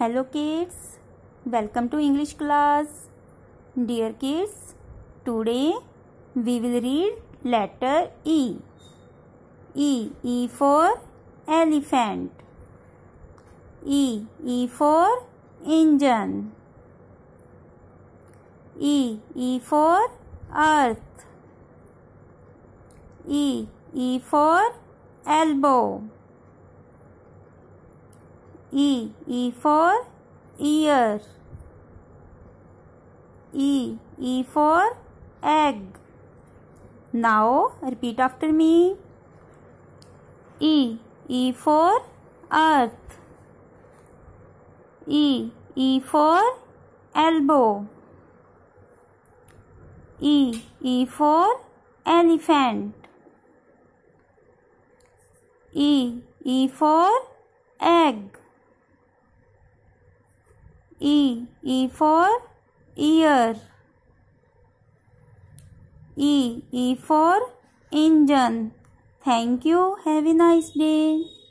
Hello kids welcome to English class dear kids today we will read letter E E E for elephant E E for engine E E for earth E E for elbow E. E for ear. E. E for egg. Now repeat after me. E. E for earth. E. E for elbow. E. E for elephant. E. E for egg. E. E for ear. E. E for engine. Thank you. Have a nice day.